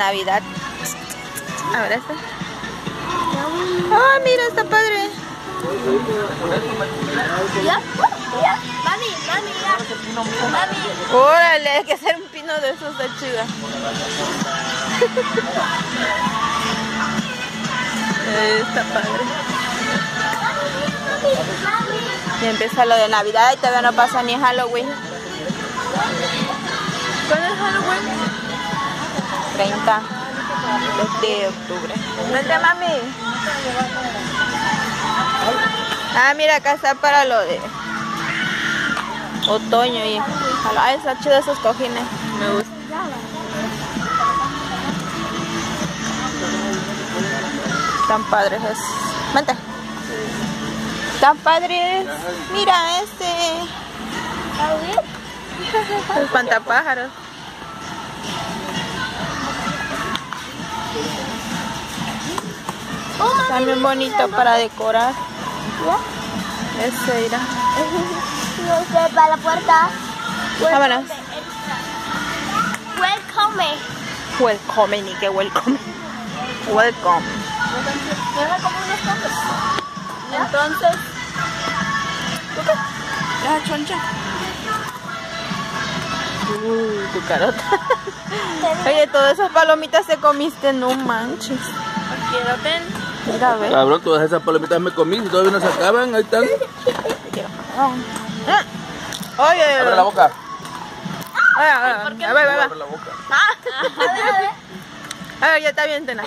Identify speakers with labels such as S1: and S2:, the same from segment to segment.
S1: Navidad. A ver este. Ah, mira, está padre.
S2: Mira, mira. Mami, mami. Mami.
S1: Órale, hay que hacer un pino de esos de chiva. Eh, está padre. Y empieza lo de Navidad y todavía no pasa ni Halloween. ¿Cuándo es Halloween? 30 de octubre. Vente, mami. Ah, mira, acá está para lo de otoño y ah, está chido esos cojines. Me gusta. Tan padres esos. Vente. Tan padres. Mira este. El espantapájaros. También bonito para decorar. Ese irá.
S2: No sé, para la puerta.
S1: Vámonos.
S2: Welcome.
S1: Welcome, ni que welcome. Welcome. Entonces. La choncha. Uy, tu carota. Oye, todas esas palomitas se comiste, no manches.
S2: Quiero ten.
S1: Mira, a ver.
S3: Cabrón, todas esas palomitas me comí, todavía no se acaban, ahí están.
S1: Oye,
S3: Abre la boca.
S1: a ver, a ver, a ver, a ver, a ver.
S3: Abre la boca.
S1: A ver, ya está bien, Tena.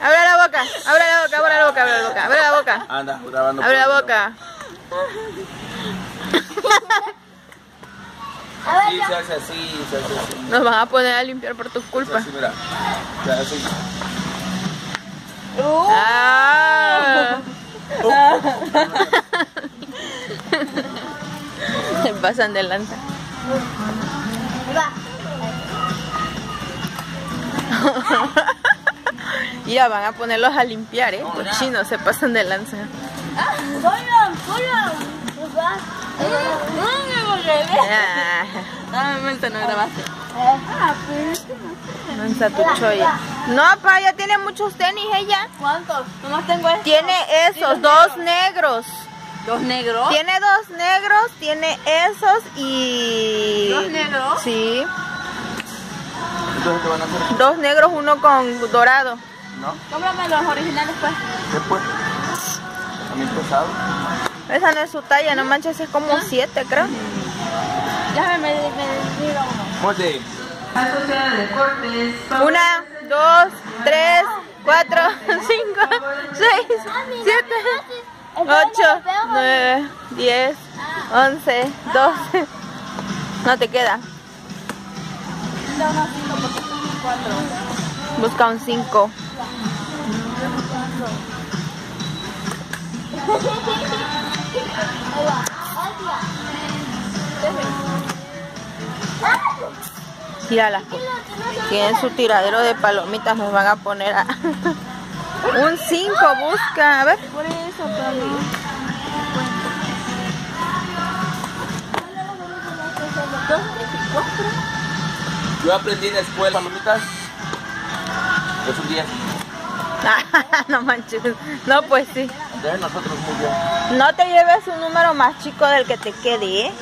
S1: Abre la boca, abre la boca, abre la boca, abre la boca, abre la boca.
S3: Anda, grabando.
S1: Abre la boca.
S3: Sí, se hace así, se hace así.
S1: Nos van a poner a limpiar por tus
S3: Se hace
S1: culpas.
S3: así, mira. Se hace así.
S1: Ah. Se pasan de lanza. Y ya van a ponerlos a limpiar, ¿eh? Cochinos, se pasan de lanza.
S2: Corran, corran.
S1: Ah,
S2: Dame momento, no grabaste.
S1: mansa tu choya. No, pa, ya tiene muchos tenis ella.
S2: ¿Cuántos? Nomás tengo este.
S1: Tiene esos, dos negros.
S2: ¿Dos negros?
S1: Tiene dos negros, tiene esos y...
S2: ¿Dos negros?
S1: Sí.
S3: Van a.
S1: Dos negros, uno con dorado.
S3: ¿No?
S2: Cómprame los originales, pues.
S3: Después. Mí pesado.
S1: Esa no es su talla, no manches, es como siete, creo.
S2: Déjame me, uno.
S1: Una, dos, tres, cuatro, cinco, seis, siete, ocho, nueve, diez, once, doce. No te queda.
S2: Da unos cinco porque son cuatro.
S1: Busca un cinco. Tíralas, pues. Tienen su tiradero de palomitas, nos van a poner a... un 5, busca, a ver.
S2: Por eso.
S3: Yo aprendí en la escuela palomitas. Es un 10.
S1: no manches. No, pues sí.
S3: Entonces nosotros muy bien.
S1: No te lleves un número más chico del que te quede, ¿eh?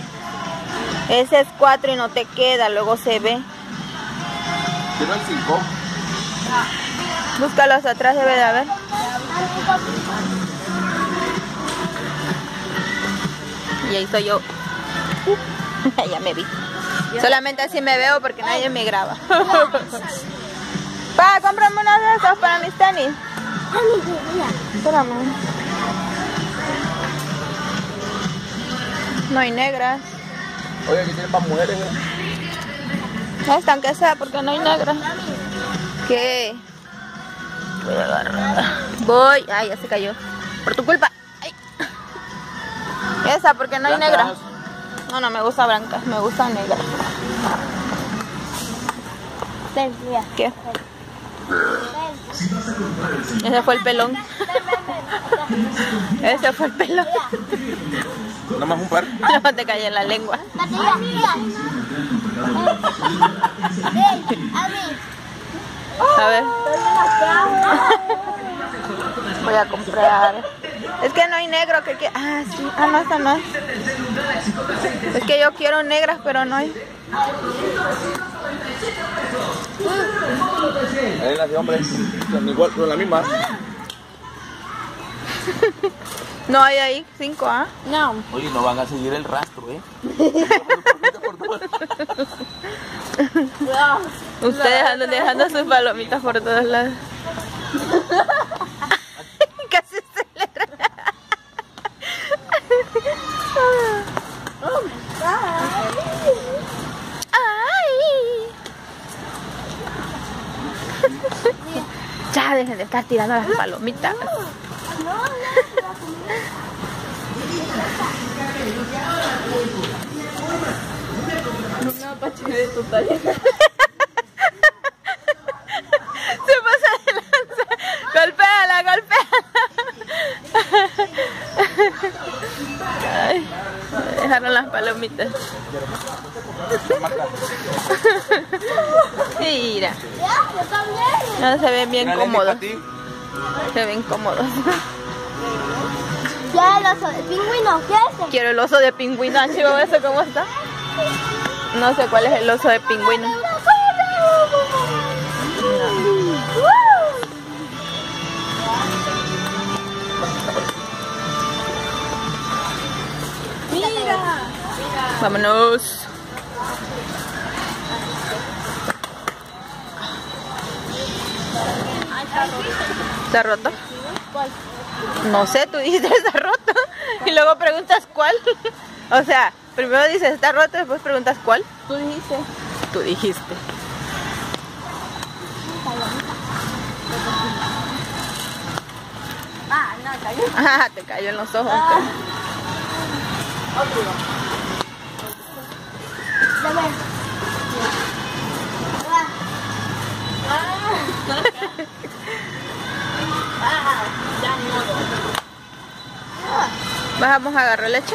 S1: Ese es 4 y no te queda, luego se ve.
S3: Quiero el 5.
S1: Búscalos atrás, debe de haber. Y ahí soy yo. ya me vi. Solamente así me veo porque nadie me graba. pa, cómprame uno de esos para mis tenis. Espérame. No hay negras.
S3: Oye, que tienen para mujeres. ¿eh?
S1: Esta aunque sea porque no hay negras. ¿Qué? Voy a agarrar. Voy. Ay, ya se cayó. Por tu culpa. Ay. Esa porque no hay
S3: Blancas.
S1: negra. No, no me gusta blanca, me gusta negra.
S2: Ven, mira.
S1: ¿Qué? Ese fue el pelón. Ese fue el pelón.
S3: Nomás un par.
S1: Luego te cayó en la lengua.
S2: A
S1: ver, voy a comprar. Es que no hay negro que que Ah, sí. Ah, no, esta no es. Es que yo quiero negras, pero no hay.
S3: Ahí las de hombres. Son igual, son la misma.
S1: No hay ahí cinco, ¿ah?
S2: No.
S3: Oye, no van a seguir el rastro, ¿eh?
S1: Ustedes andan dejando sus palomitas por todos lados. Casi acelera. Ay. Ya dejen de estar tirando las palomitas. Se pasa de lanza. Golpéala, golpéala. Dejaron las palomitas. Mira, no, se ven bien
S3: Mira,
S1: cómodos. Se ven cómodos.
S2: Ya, el oso de pingüino. ¿Qué es ese?
S1: Quiero el oso de pingüino. Chivo, ¿eso cómo está? No sé cuál es el oso de pingüino. Vámonos. ¿Está roto?
S2: ¿Cuál?
S1: No sé, tú dijiste está roto y luego preguntas cuál. O sea, primero dices está roto, después preguntas cuál.
S2: Tú dijiste.
S1: Tú dijiste.
S2: Ah, no, cayó.
S1: Ah, te cayó en los ojos.
S2: Dame.
S1: ¿Vamos a agarrar leche?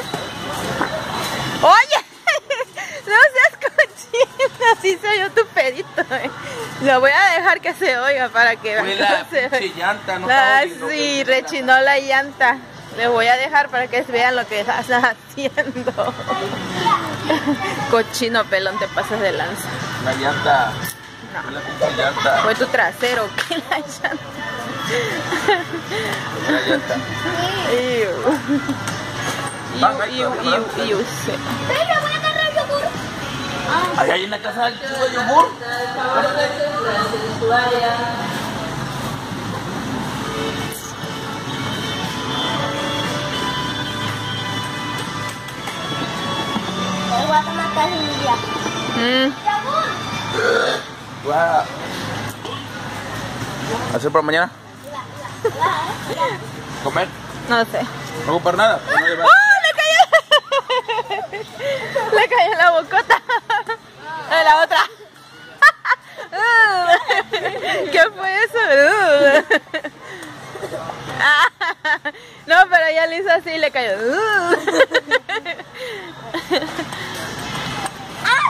S1: ¡Oye! No seas cochina, así se oyó tu pedito. eh. Lo voy a dejar que se oiga para que vean
S3: la
S1: se
S3: llanta, no
S1: Ah, sí, rechinó la llanta. Le voy a dejar para que vean lo que estás haciendo. Cochino pelón, te pasas de lanza.
S3: La llanta. Fue la pinche llanta.
S1: Fue tu trasero, que la llanta.
S3: Fue la llanta.
S1: Iu. Iu, iu, iu,
S2: voy a agarrar yogur.
S3: Hay en la casa del chico de yogur.
S2: Voy a tomar casi un día.
S1: Mm,
S3: A hacer para mañana. Comer.
S1: no sé.
S3: No comprar nada. no
S1: ¡Oh, le cayó! le cayó la bocota. En la otra. ¿Qué fue eso? No, pero ella le hizo así y le cayó.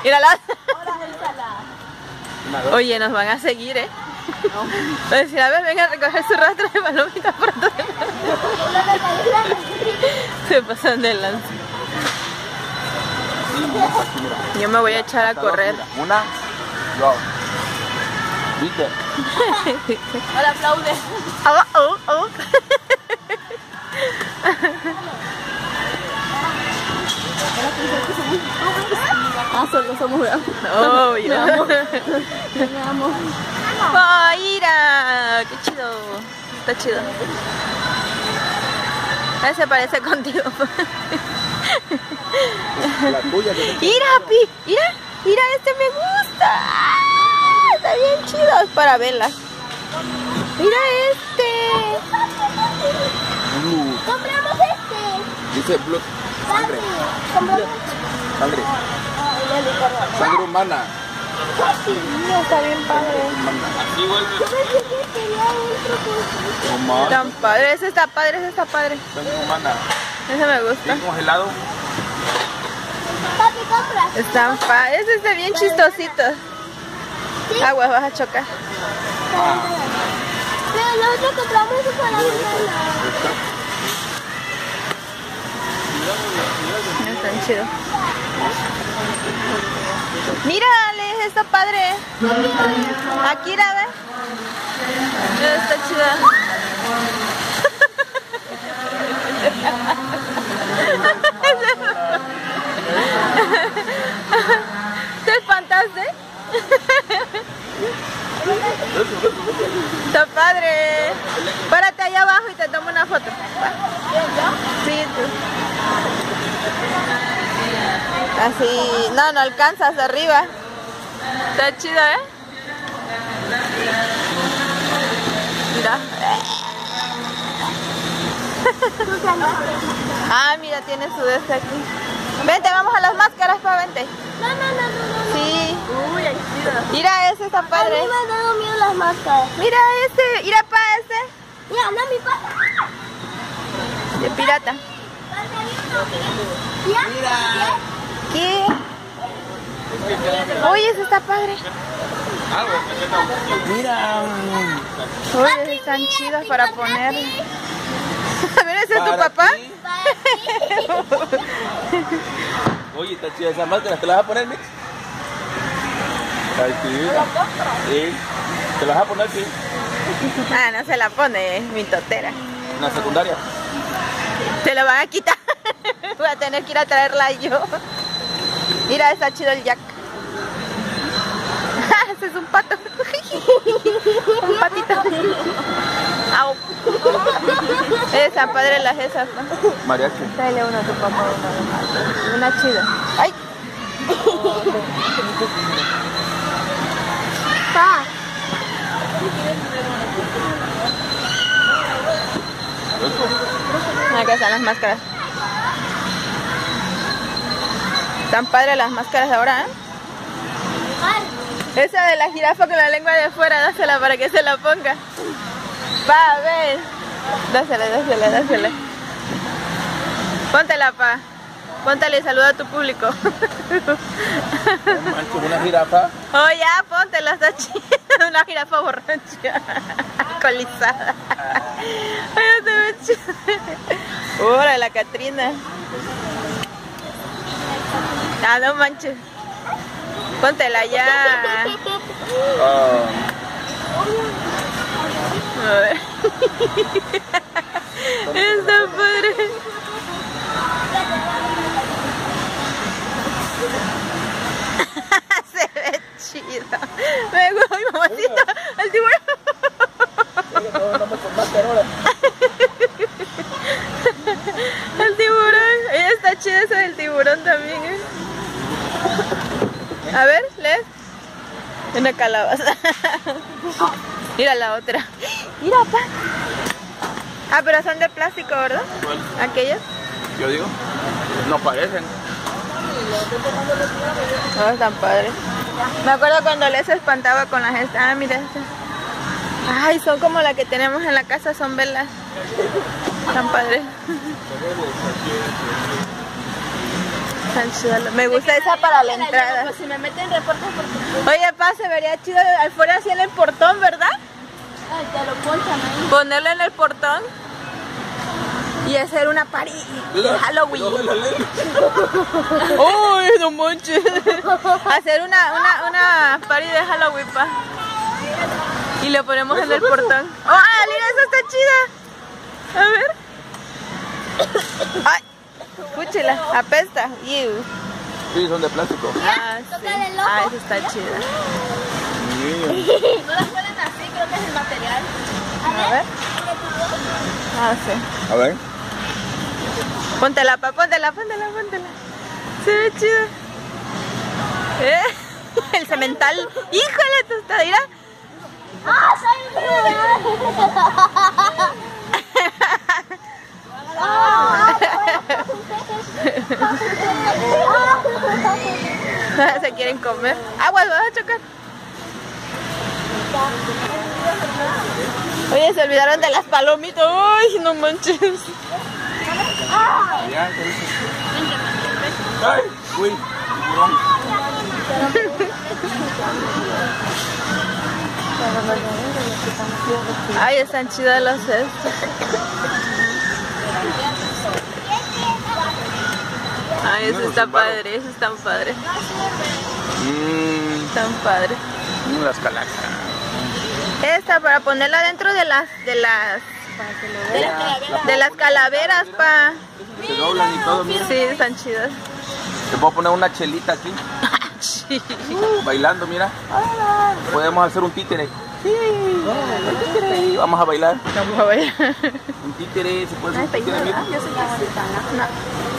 S1: Mira la Oye, nos van a seguir, ¿eh? A decir, a ver, venga a recoger su rastro de palomitas por todo el mundo. Se pasan de lanza. Yo me voy a echar a correr.
S3: Una, dos. ¿Viste?
S2: Ahora aplaude.
S1: Oh, oh.
S2: Ah, solo somos bravos.
S1: Obvio.
S2: Me amo.
S1: ¡Oh, mira! ¡Qué chido! Está chido. Ese parece contigo.
S3: La tuya que
S1: ¡Mira, Pi! ¡Mira! ¡Mira, este me gusta! ¡Ah! Está bien chido. Es para velas. ¡Mira este!
S3: Blue.
S2: Compramos este.
S3: Dice blood. Sangre. Sangre.
S2: Ay, ya le cargo.
S3: Sangre humana.
S1: No, está bien padre.
S2: Yo pensé que quería otro.
S1: Tan padre. Ese está padre, ese está padre.
S3: Sangre humana.
S1: Ese me gusta.
S3: Bien congelado.
S2: Papi, compra.
S1: Están fa... Ese está bien chistosito. Agua, vas a chocar.
S2: Pero nosotros compramos eso para la
S1: No están chidos. Mira, Ale, está padre. Akira, ve. Está chida. ¿Te espantaste? Está padre. Párate allá abajo y te tomo una foto. Sí, tú. Así, no, no alcanzas arriba. Está chido, ¿eh? Mira. Ah, mira, tiene su de este aquí. Vente, vamos a las máscaras, pa, vente.
S2: No, no, no, no, no.
S1: Sí.
S2: Uy, ahí
S1: Mira, ese está
S2: A mí
S1: padre.
S2: me han dado miedo las máscaras.
S1: Mira ese, mira pa ese.
S2: Mira, anda mi papá.
S1: De pirata.
S2: Mira.
S1: ¿Qué? Oye, ese está padre.
S3: Mira.
S1: Oye, están chidos para poner. Mira, ese es tu papá.
S3: Oye, está chida esa máscara. ¿Te la vas a poner, Mix? Sí. Sí. ¿Te la vas a poner, sí?
S1: Ah, no se la pone, es mi totera.
S3: En la secundaria.
S1: Se la van a quitar. Voy a tener que ir a traerla yo. Mira, está chido el Jack. Ese es un pato. un patito. Au. Están padres las esas, ¿no?
S3: Mariachi.
S1: Tráele uno a tu papá, una, una chida. ¡Ay!
S2: Pa.
S1: Acá están las máscaras. Están padres las máscaras de ahora, ¿eh? Esa de la jirafa con la lengua de fuera, dásela para que se la ponga. Pa, ven. Dásela, dásela, dásela. Póntela, pa. Póntale y saluda a tu público.
S3: Una jirafa.
S1: Oh, ya, póntela, está chida. Una jirafa borracha. Alcoholizada. Ay, está bien chida. La Catrina. Ah, no manches. Póntela ya.
S3: Ah,
S1: A ver. Está padre. Se ve chido. Me gusta mi mamacita. El tiburón. El tiburón. Ella está chida esa del tiburón también, ¿eh? A ver, lee. Una calabaza. Mira la otra. Mira, pa. Ah, pero son de plástico, ¿verdad?
S3: ¿cuál?
S1: Aquellas.
S3: Yo digo. No parecen.
S1: No, están padres. Me acuerdo cuando les espantaba con las... est- Ah, mira esta. Ay, son como la que tenemos en la casa, son velas. Están padres. Me gusta esa para la entrada.
S2: Pues si me meten reportes porque
S1: Oye, pa, se vería chido afuera así en el portón, ¿verdad?
S2: Ay, te lo ponchan ahí.
S1: Ponerle en el portón y hacer una party de Halloween. ¡Uy, no manches! Hacer una, una, una party de Halloween, pa. Y lo ponemos en el portón. ¡Oh, mira, esa está chida! A ver. ¡Ay! Escúchela, apesta. Ew.
S3: Sí, son de plástico.
S1: Ah, sí.
S2: tócale el ojo.
S1: Ah, esa está chida.
S2: No las ponen así, creo que es el material.
S1: A ver. Ah, sí.
S3: A ver.
S1: Póntela, pa, póntela, póntela, póntela. Se ve chido. ¿Eh? El cemental. ¡Híjole, tostadira!
S2: ¡Ah, soy
S1: Se quieren comer. Agua, vas a chocar. Oye, se olvidaron de las palomitas. ¡Ay, no manches!
S3: Ay, uy.
S1: Ay, están chidas los estos. Ay, eso
S3: Unos
S1: está padre, eso está padre.
S3: Mmm,
S1: Están padre.
S3: las calacas.
S1: Esta para ponerla dentro de las de las de las calaveras, pa.
S3: Se doblan y todo, mira.
S1: Sí, están chidas.
S3: Te puedo poner una chelita aquí,
S1: Sí.
S3: bailando, mira. Podemos hacer un títere. Sí, un títere. Vamos a bailar.
S1: Vamos a ver.
S3: Un títere, se puede hacer títere, mira.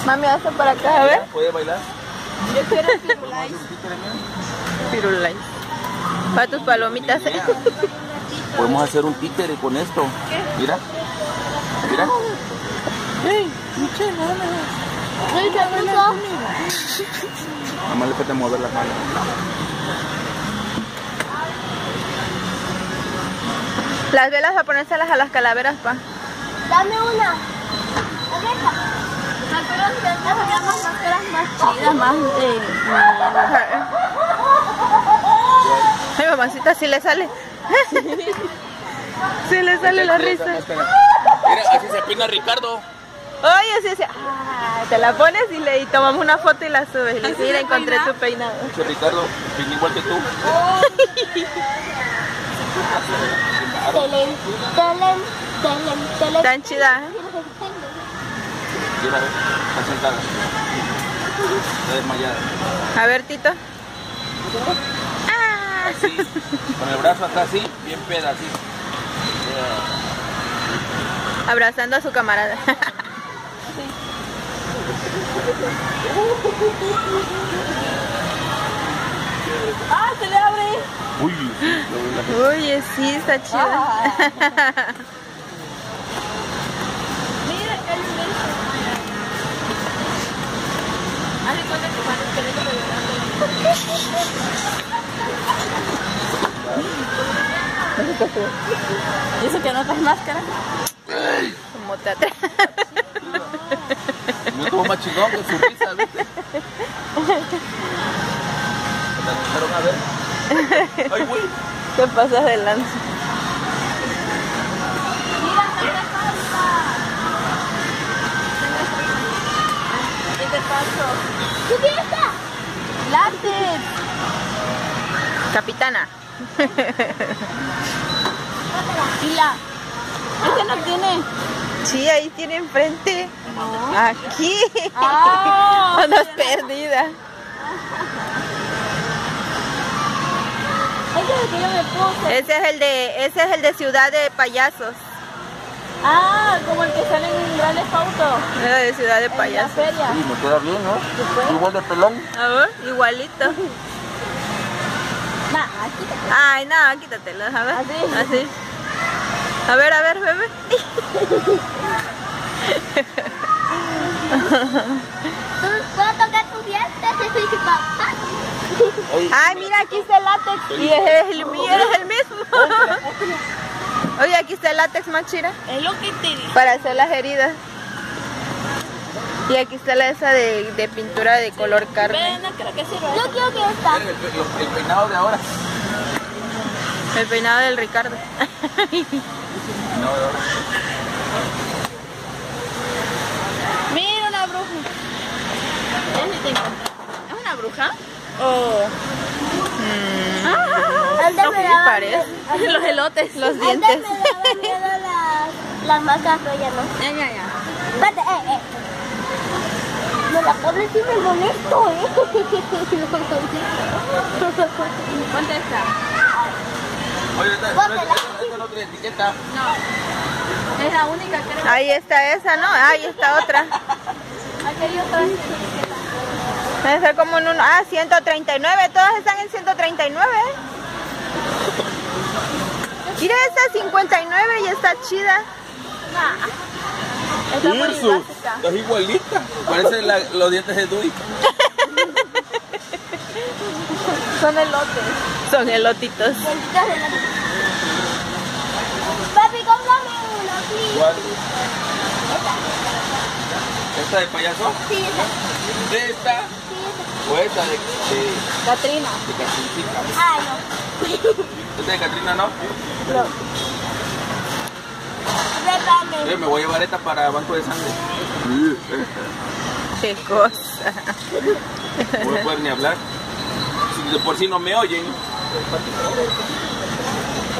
S1: Mami, hazte para acá, a ver.
S3: Puede bailar.
S1: Yo quiero pirulais. Para tus palomitas.
S3: Podemos hacer un títere con esto. Mira. Mira. Nada más le falta mover las manos.
S1: Las velas a ponérselas a las calaveras, pa.
S2: Dame una. Más chidas, más de...
S1: Ay, mamacita, si le sale. Si le sale la risa.
S3: Mira, así se pina Ricardo.
S1: Oye, sí, sí. Ah, te la pones y le y tomamos una foto y la subes. Y le dices, mira, encontré tu peinado.
S3: Ricardo, pina igual que tú.
S2: Telen, telen, telen, telen.
S1: Tan chida, ¿eh?
S3: Mira, está sentada. Está desmayada.
S1: A ver, Tito.
S3: Así, con el brazo acá así, bien peda, así.
S1: Abrazando a su camarada.
S2: ¡Ah, se le abre!
S3: Uy,
S1: Oye, sí, está chida.
S2: Mira, que hay un beso. Haz de cuenta que cuando el de ¿Y eso que no traes máscara?
S1: Como te atre-
S3: no estuvo más chingón que su risa, ¿viste? ¿Te alcanzaron a ver? Ay, güey.
S1: Te pasas de lanza.
S2: Mira, ¿qué te pasa? ¿Qué te pasó? ¿Qué fiesta? ¡Látex!
S1: Capitana.
S2: Y la... Este no tiene...
S1: Sí, ahí tiene enfrente. Aquí.
S2: ¡Ah!
S1: Andas perdida.
S2: Este es el que yo me puse.
S1: Ese es el de, ese es el de Ciudad de Payasos.
S2: Ah, como el que sale en grandes fotos.
S1: Ese de Ciudad de
S2: En la
S1: Payasos.
S2: feria.
S3: Sí, me queda bien, ¿no? Igual de pelón.
S1: A ver, igualito.
S2: Nah,
S1: Ay, no, quítatelo, a ver.
S2: ¿Así?
S1: Así. A ver, a ver, bebé.
S2: ¿Puedo tocar tu papá.
S3: Oye,
S1: Ay, mira, aquí está el látex. Y es el mío, es el mismo. Oye, aquí está el látex más chira
S2: Es lo que te dije.
S1: para hacer las heridas. Y aquí está la esa de, de pintura de color carne.
S2: Ven, no creo que sirva. Yo quiero que esta.
S3: el, el- el peinado de ahora.
S1: El peinado del Ricardo.
S3: El peinado de ahora.
S2: Mira una bruja. Ese te encontré. ¿Es una bruja?
S1: Oh. Mm,
S2: Antes
S1: no, Los elotes, los
S2: Antes
S1: dientes.
S2: me daban miedo las, las máscaras, pero ya no.
S1: Ya, ya, ya.
S2: Espérate, eh, eh. No, la pobre sí me molesto, eh.
S1: ¿Cuánto está?
S3: Oye, esta, esta, esta, esta no tiene etiqueta.
S2: No. Es la única, creo.
S1: Ahí está esa, ¿no? Ahí está otra.
S2: Aquí hay otra.
S1: Debe ser como en uno. Ah, 139. Todas están en 139. Mira esta 59 y está chida.
S2: Está muy
S3: Irsu,
S2: básica.
S3: estás igualita. Parecen la- los dientes de Dewey.
S2: Son elotes.
S1: Son elotitos.
S2: Dientitos de la- Papi, cómprame uno, sí.
S3: ¿Cuál? ¿Esta de payaso?
S2: Sí.
S3: ¿De esta?
S2: Sí,
S3: esta de, de,
S1: Catrina.
S3: de Catrincita.
S2: Ah, no.
S3: ¿Esta de Catrina no?
S2: Repame.
S3: Eh, me voy a llevar esta para banco de sangre.
S1: Qué cosa.
S3: No a poder ni hablar. Si de por si no me oyen,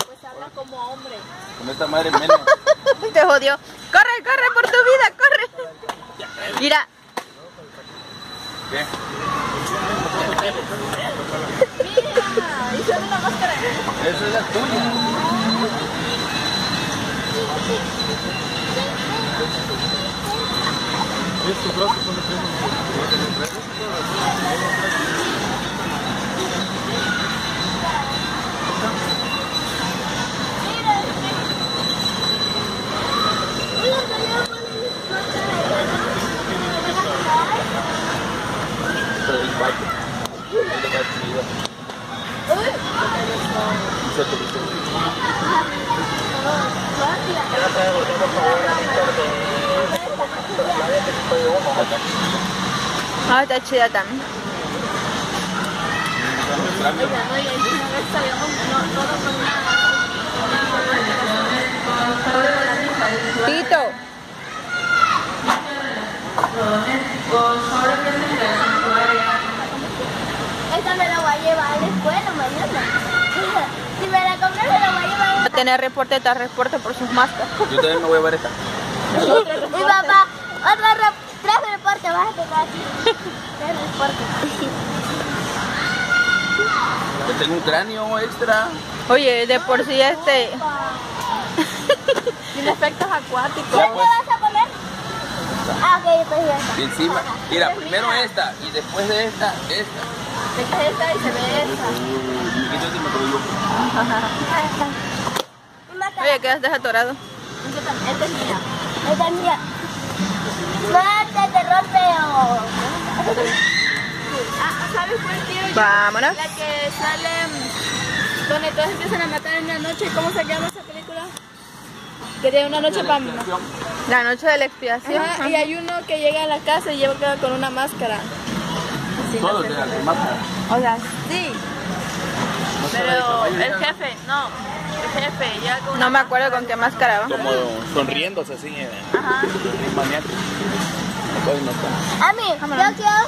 S2: Pues habla como hombre.
S3: con esta madre menos.
S1: Te jodió. Corre, corre por tu vida, corre. Mira,
S3: ¿Qué?
S2: Mira, y solo una máscara.
S3: Esa es la tuya. Esta del baño. Esta es la comida. Esa es
S1: ah, está chida también.
S3: Grande.
S2: No, y encima de esta, digamos, no, todo con una...
S1: Tito.
S2: Esta me la voy a llevar a la escuela mañana. Si me la compré, me la voy a llevar
S1: Va a tener reporte tras reporte por sus máscaras.
S3: Yo también me voy a llevar esta.
S2: Mi papá, otro rep tres reportes, vas a tocar aquí. Tres reportes.
S3: Yo tengo un cráneo extra.
S1: Oye, de por sí este...
S2: Tiene efectos acuáticos.
S3: Ya,
S2: ¿Qué
S3: pues.
S2: vas a poner? Ah, ok, pues ya.
S3: Y encima, mira, primero esta y después de esta, esta.
S2: Te cae esta y se ve mata.
S1: Oye, quedaste atorado.
S2: Esta es mía. Esta es mía. Mata, te rompe o... Ah, ¿sabes cuál yo?
S1: Vámonos.
S2: La que sale mm, donde todos empiezan a matar en la noche. ¿Cómo se llama esa película? Que tiene una noche para...
S1: La noche de la expiación.
S2: Ajá, y hay uno que llega a la casa y lleva con una máscara. No
S3: Todos de.
S2: O sea, sí. Pero el jefe, no. El jefe, ya con
S1: No me acuerdo con qué máscara va.
S3: Como sonriéndose así. eh,
S2: Ajá.
S3: notar.
S2: Ami, yo quiero,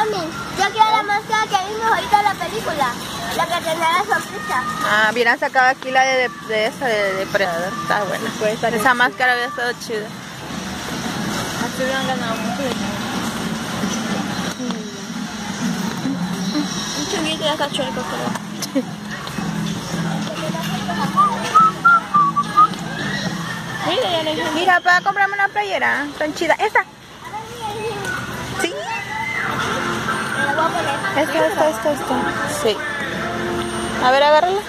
S2: Ami, yo quiero la máscara que vimos ahorita en la película, la que tenía la sonrisa.
S1: Ah, hubieran sacado aquí la de, de, de esa de depredador. Está buena.
S2: Estar
S1: Esa máscara había estado chida.
S2: Así hubieran ganado mucho dinero. Un chunguito ya está chueco, creo. Mira, ya no.
S1: Mira, para comprarme una playera. Tan chida. Esta. Sí. Esta, esta, esta, esta. Sí. A ver, agárrala.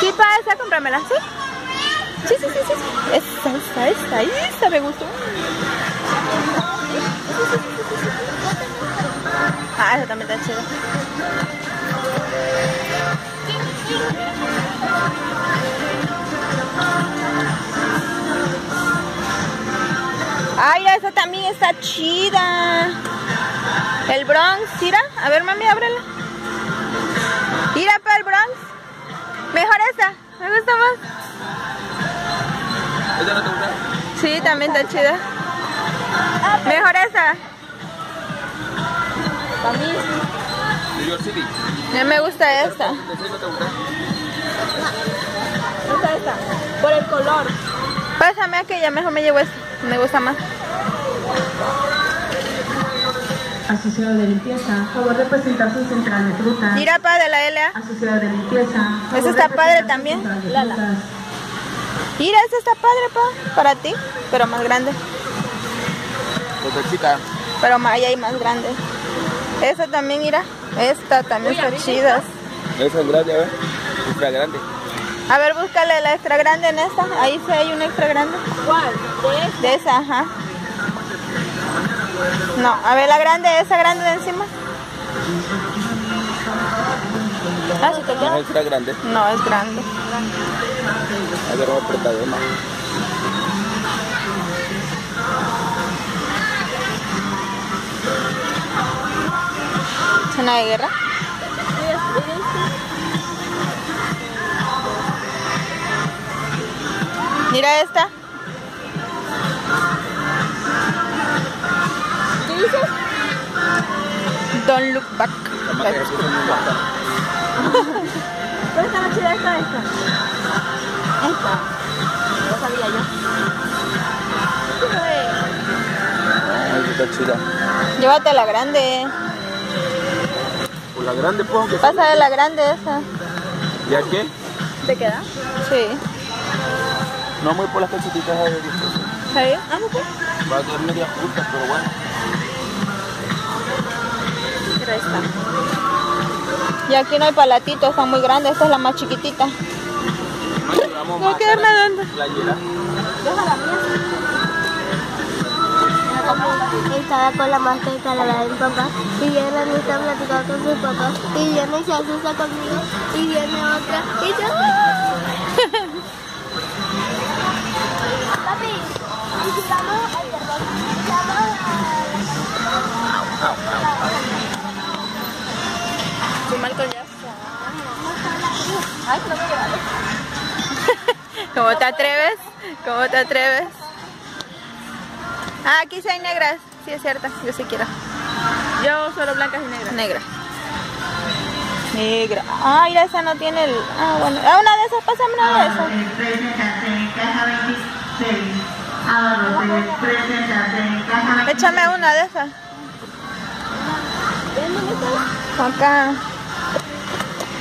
S1: Sí, para esa, cómpramela. Sí, sí, sí, sí. Esta, esta, esta. Esta me gustó. Ah, esa también está chida. Ay, esa también está chida. El Bronx, mira. A ver, mami, ábrela. Mira para el Bronx. Mejor esa. Me gusta más.
S3: ¿Esta no te gusta?
S1: Sí, también está chida. Mejor esa.
S3: New York City.
S1: A mí me gusta esta.
S3: ¿Esta no te gusta?
S2: Esta, esta. Por el color.
S1: Pásame aquella, mejor me llevo esta. Me gusta más.
S4: Asociado de limpieza, favor de presentar su central de frutas.
S1: Mira para de la LA.
S4: Asociado de limpieza.
S1: Esa está padre también. Lala. Mira, esta está padre, pa. Para ti, pero más grande.
S3: Chica.
S1: Pero ma- ahí hay más grande. Esta también, mira. Esta también está chida.
S3: Esa es grande, a ver. Extra grande.
S1: A ver, búscale la extra grande en esta. Ahí sí hay una extra grande.
S2: ¿Cuál? De esta.
S1: De esa, ajá. No, a ver la grande, esa grande de encima. Ah, sí, te
S3: No
S1: queda.
S3: es grande.
S1: No, es grande.
S3: A ver, vamos a apretar una.
S1: Escena de guerra. Mira esta.
S2: ¿Qué dices?
S1: Don't look back.
S3: La.
S2: ¿Cuál está más chida esta esta? Esta. No sabía yo.
S3: Ay, está chida.
S1: Llévate la grande.
S3: La grande, pues,
S1: Pasa de la grande esa.
S3: ¿Ya qué?
S2: ¿Te queda?
S1: Sí.
S3: No muy por las calcetitas de 10 pesos.
S1: ¿Sí? Pues.
S3: Va a quedar media justa, pero bueno.
S2: Pero esta.
S1: Y aquí no hay palatitos, están muy grandes. Esta es la más chiquitita.
S3: No llevamos
S1: Va a
S3: más
S1: quedar
S3: cara
S1: nadando.
S3: Playera.
S2: Déjala mía. Estaba con la mascarita la de mi papá y viene mi está platicando con sus papás y viene y se asusta conmigo y viene otra y yo Papi,
S1: Tú Michael Jackson.
S2: Ay, no.
S1: ¿Cómo te atreves? ¿Cómo te atreves? Ah, aquí sí hay negras. Sí, es cierto. Yo sí quiero.
S2: Yo solo blancas y negras.
S1: Negra. Negra. Ah, mira, esa no tiene el... Ah, bueno. Ah, una de esas. Pásame una de esas.
S4: Preséntate en caja 26. Ahora preséntate en caja 26.
S1: Échame una de esas. Acá.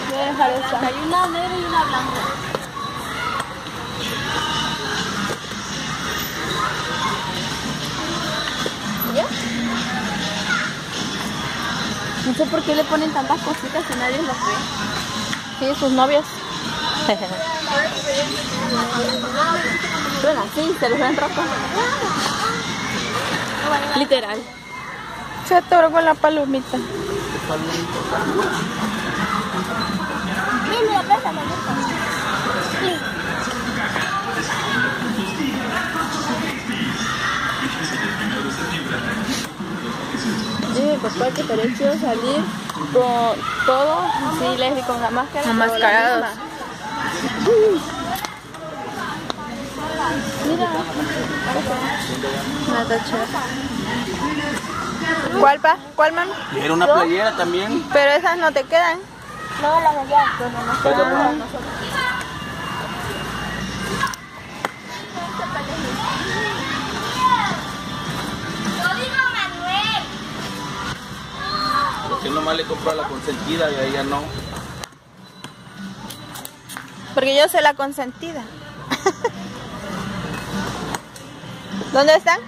S1: Voy a dejar esa.
S2: Hay una negra y una blanca. No sé por qué le ponen tantas cositas y nadie los ve.
S1: Sí, sus novios.
S2: Bueno, sí, se los ven rotos. Literal.
S1: Se atoró con la palomita.
S2: Mira, papá, que salir con todo, sí, Leslie, con la máscara.
S1: Enmascarados.
S2: Mira.
S1: ¿Cuál, pa? ¿Cuál, mami?
S3: Era una playera también.
S1: Pero esas no te quedan.
S2: no las de allá, pero no
S3: Porque nomás le compró a la consentida y a ella no.
S1: Porque yo soy la consentida. ¿Dónde están?